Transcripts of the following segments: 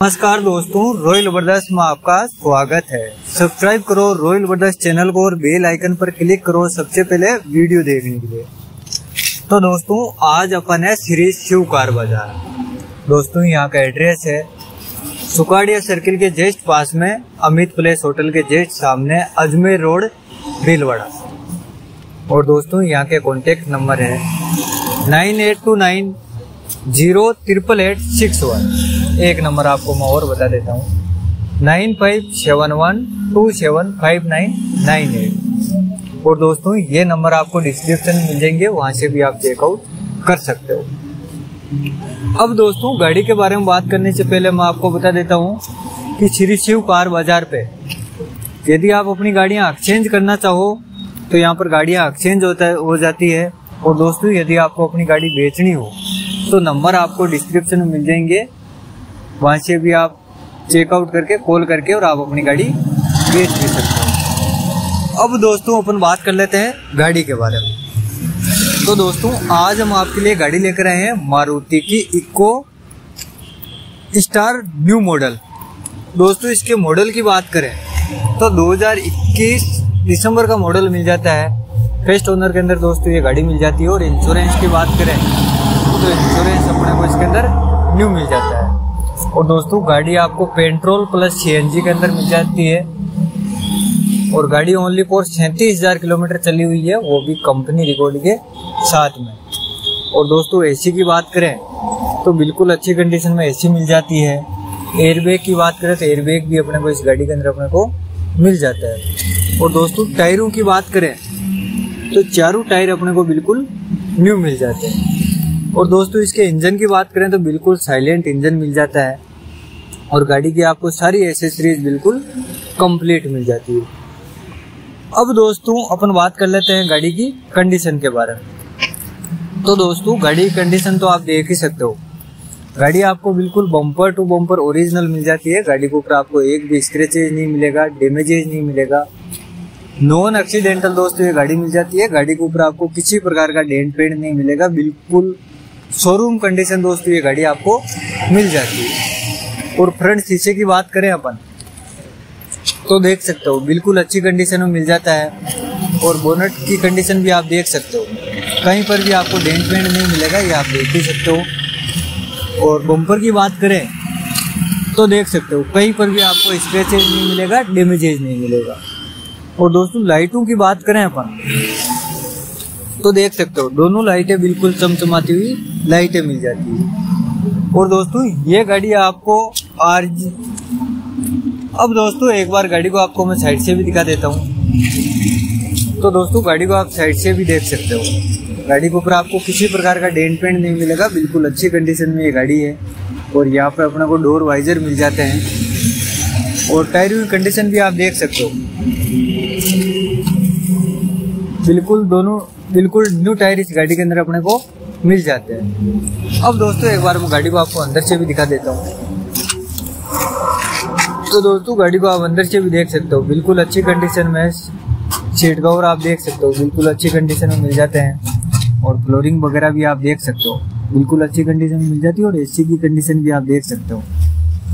नमस्कार दोस्तों रॉयल ज़बरदस्त में आपका स्वागत है। सब्सक्राइब करो रॉयल ज़बरदस्त चैनल को और बेल आइकन पर क्लिक करो सबसे पहले वीडियो देखने के लिए। तो दोस्तों, आज अपन है श्री शिव कार बाज़ार दोस्तों, यहाँ का एड्रेस है। सुकाड़िया सर्किल के जस्ट पास में अमित प्लेस होटल के जस्ट सामने अजमेर रोड, भीलवाड़ा। और दोस्तों, यहाँ के कॉन्टेक्ट नंबर है nine eight two nine zero triple eight six one एक नंबर आपको मैं और बता देता हूँ। Nine five seven one two seven five nine nine eight. और दोस्तों, ये नंबर आपको डिस्क्रिप्शन मिल जाएँगे, वहाँ से भी आप चेकआउट कर सकते हो। अब दोस्तों, गाड़ी के बारे में बात करने से पहले मैं आपको बता देता हूँ कि श्री शिव कार बाज़ार पे यदि आप अपनी गाड़ियाँ एक्सचेंज करना चाहो तो यहाँ पर गाड़ियाँ एक्सचेंज होता हो जाती है। और दोस्तों, यदि आपको अपनी गाड़ी बेचनी हो तो नंबर आपको डिस्क्रिप्शन में मिल जाएँगे। वहाँ से भी आप चेकआउट करके कॉल करके और आप अपनी गाड़ी बेच भी सकते हो। अब दोस्तों, अपन बात कर लेते हैं गाड़ी के बारे में। तो दोस्तों, आज हम आपके लिए गाड़ी लेकर आए हैं मारुति की इको स्टार न्यू मॉडल। दोस्तों, इसके मॉडल की बात करें तो 2021 दिसंबर का मॉडल मिल जाता है। फ़र्स्ट ओनर के अंदर दोस्तों ये गाड़ी मिल जाती है और इंश्योरेंस की बात करें तो इंश्योरेंस अपने को इसके अंदर न्यू मिल जाता है। और दोस्तों, गाड़ी आपको पेट्रोल प्लस सी के अंदर मिल जाती है। और गाड़ी ओनली फॉर सैंतीस हज़ार किलोमीटर चली हुई है, वो भी कंपनी रिकॉर्ड के साथ में। और दोस्तों एसी की बात करें तो बिल्कुल अच्छी कंडीशन में एसी मिल जाती है। एयरबैग की बात करें तो एयरबैग भी अपने को इस गाड़ी के अंदर अपने को मिल जाता है। और दोस्तों टायरों की बात करें तो चारों टायर अपने को बिल्कुल न्यू मिल जाते हैं। और दोस्तों, इसके इंजन की बात करें तो बिल्कुल साइलेंट इंजन मिल जाता है। और गाड़ी की आपको सारी एसेसरीज बिल्कुल कंप्लीट मिल जाती है। अब दोस्तों, अपन बात कर लेते हैं गाड़ी की कंडीशन के बारे में। तो दोस्तों, गाड़ी की कंडीशन तो आप देख ही सकते हो। गाड़ी आपको बिल्कुल बम्पर टू बम्पर ओरिजिनल मिल जाती है। गाड़ी के ऊपर आपको एक भी स्क्रेचेज नहीं मिलेगा डैमेजेज नहीं मिलेगा। नॉन एक्सीडेंटल दोस्तों, ये गाड़ी मिल जाती है। गाड़ी के ऊपर आपको किसी प्रकार का डेंट पेंट नहीं मिलेगा। बिल्कुल शोरूम कंडीशन दोस्तों, ये गाड़ी आपको मिल जाती है। और फ्रंट शीशे की बात करें अपन तो देख सकते हो, बिल्कुल अच्छी कंडीशन में मिल जाता है। और बोनट की कंडीशन भी आप देख सकते हो। कहीं पर भी आपको डेंट पेंट नहीं मिलेगा, ये आप देख ही सकते हो। और बम्पर की बात करें तो देख सकते हो, कहीं पर भी आपको स्क्रेचेज नहीं मिलेगा डेमेजेज नहीं मिलेगा। और दोस्तों लाइटों की बात करें अपन तो देख सकते हो, दोनों लाइटें बिल्कुल चमचमाती हुई लाइटें मिल जाती है। और दोस्तों, ये गाड़ी आपको आर अब दोस्तों, एक बार गाड़ी को आपको मैं साइड से भी दिखा देता हूँ। तो दोस्तों, गाड़ी को आप साइड से भी देख सकते हो। गाड़ी के ऊपर आपको किसी प्रकार का डेंट पेंट नहीं मिलेगा, बिल्कुल अच्छी कंडीशन में ये गाड़ी है। और यहाँ पर अपने को डोर वाइजर मिल जाते हैं। और टायर की कंडीशन भी आप देख सकते हो। बिल्कुल दोनों, बिल्कुल न्यू टायर इस गाड़ी के अंदर अपने को मिल जाते हैं। अब दोस्तों, एक बार मैं गाड़ी को आपको अंदर से भी दिखा देता हूँ। तो दोस्तों, गाड़ी को आप अंदर से भी देख सकते हो। बिल्कुल अच्छी कंडीशन में सीट कवर आप देख सकते हो। बिल्कुल अच्छी कंडीशन में मिल जाते हैं। और फ्लोरिंग वगैरह भी आप देख सकते हो। बिल्कुल अच्छी कंडीशन में मिल जाती है और एसी की कंडीशन भी आप देख सकते हो।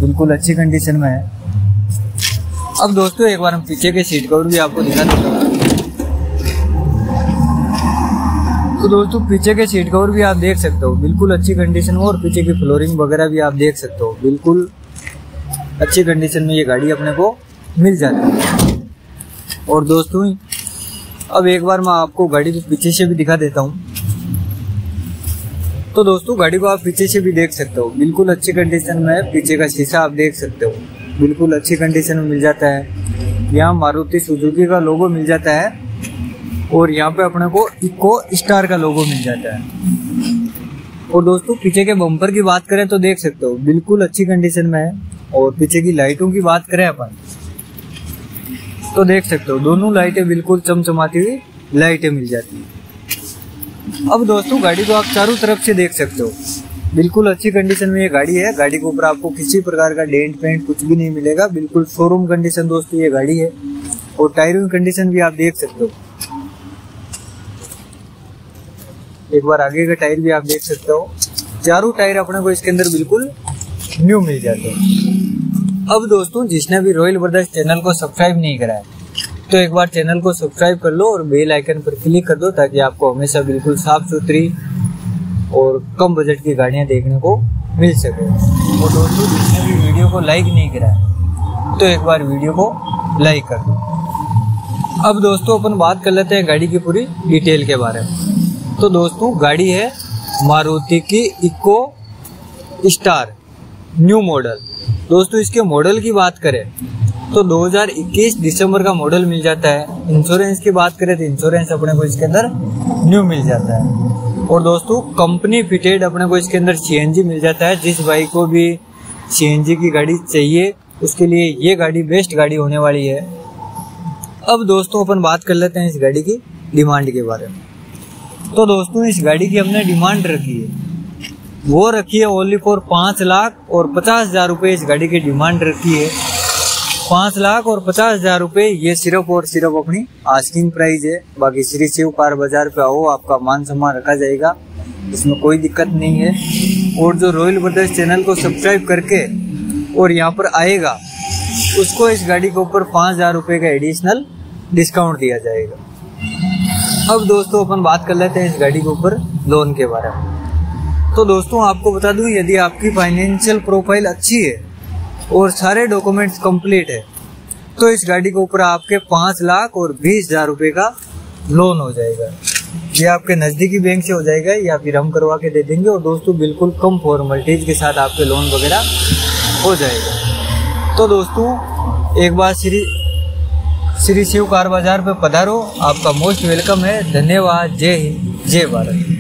बिल्कुल अच्छी कंडीशन में है। अब दोस्तों, एक बार हम पीछे के सीट कवर भी आपको दिखा देते हैं। तो दोस्तों पीछे के सीट कवर भी आप देख सकते हो। बिल्कुल अच्छी कंडीशन में और पीछे की फ्लोरिंग वगैरह भी आप देख सकते हो। बिल्कुल अच्छी कंडीशन में ये गाड़ी अपने को मिल जाती है। और दोस्तों, अब एक बार मैं आपको गाड़ी को पीछे से भी दिखा देता हूँ। तो दोस्तों, गाड़ी को आप पीछे से भी देख सकते हो। बिल्कुल अच्छी कंडीशन में पीछे का शीशा आप देख सकते हो। बिल्कुल अच्छी कंडीशन में मिल जाता है। यहाँ मारुति सुजुकी का लोगो मिल जाता है। और यहाँ पे अपने को इको स्टार का लोगो मिल जाता है। और दोस्तों, पीछे के बम्पर की बात करें तो देख सकते हो, बिल्कुल अच्छी कंडीशन में है। और पीछे की लाइटों की बात करें अपन तो देख सकते हो, दोनों लाइटें बिल्कुल चमचमाती हुई लाइटें मिल जाती है। अब दोस्तों, गाड़ी को आप चारों तरफ़ से देख सकते हो। बिल्कुल अच्छी कंडीशन में ये गाड़ी है। गाड़ी के ऊपर आपको किसी प्रकार का डेंट पेंट कुछ भी नहीं मिलेगा। बिल्कुल शोरूम कंडीशन दोस्तों, ये गाड़ी है। और टायरों की कंडीशन भी आप देख सकते हो। एक बार आगे का टायर भी आप देख सकते हो। चारों टायर अपने को इसके अंदर बिल्कुल न्यू मिल जाते हैं। अब दोस्तों, जिसने भी रॉयल ब्रदर्स चैनल को सब्सक्राइब नहीं करा है तो एक बार चैनल को सब्सक्राइब कर लो और बेल आइकन पर क्लिक कर दो ताकि आपको हमेशा बिल्कुल साफ़ सुथरी और कम बजट की गाड़ियाँ देखने को मिल सके। और दोस्तों, जिसने भी वीडियो को लाइक नहीं करा है तो एक बार वीडियो को लाइक कर दो। अब दोस्तों, अपन बात कर लेते हैं गाड़ी की पूरी डिटेल के बारे में। तो दोस्तों, गाड़ी है मारुति की इको स्टार, न्यू मॉडल। दोस्तों, इसके मॉडल की बात करें तो 2021 दिसंबर का मॉडल मिल जाता है। इंश्योरेंस की बात करें तो इंश्योरेंस अपने को इसके अंदर न्यू मिल जाता है। और दोस्तों कंपनी फिटेड अपने को इसके अंदर CNG मिल जाता है। जिस बाइक को भी CNG की गाड़ी चाहिए, उसके लिए ये गाड़ी बेस्ट गाड़ी होने वाली है। अब दोस्तों, अपन बात कर लेते हैं इस गाड़ी की डिमांड के बारे में। तो दोस्तों, इस गाड़ी की हमने डिमांड रखी है। वो रखी है ओनली फॉर पाँच लाख और पचास हज़ार रुपये इस गाड़ी की डिमांड रखी है। पाँच लाख और पचास हज़ार रूपए, ये सिर्फ़ और सिर्फ़ अपनी आस्किंग प्राइस है। बाकी श्री शिव कार बाज़ार पे आओ, आपका मान सम्मान रखा जाएगा। इसमें कोई दिक्कत नहीं है। और जो रॉयल ब्रदर्स चैनल को सब्सक्राइब करके और यहाँ पर आएगा, उसको इस गाड़ी के ऊपर पाँच हज़ार रूपए का एडिशनल डिस्काउंट दिया जाएगा। अब दोस्तों अपन बात कर लेते हैं इस गाड़ी के ऊपर लोन के बारे में। तो दोस्तों, आपको बता दूँ, यदि आपकी फाइनेंशियल प्रोफ़ाइल अच्छी है और सारे डॉक्यूमेंट्स कंप्लीट है तो इस गाड़ी के ऊपर आपके पाँच लाख और बीस हज़ार रुपये का लोन हो जाएगा। ये आपके नज़दीकी बैंक से हो जाएगा, या फिर हम करवा के दे देंगे और दोस्तों, बिल्कुल कम फॉर्मेलिटीज के साथ आपके लोन वगैरह हो जाएगा। तो दोस्तों, एक बार श्री श्री शिव कार बाज़ार पे पधारो। आपका मोस्ट वेलकम है। धन्यवाद। जय हिंद। जय भारत।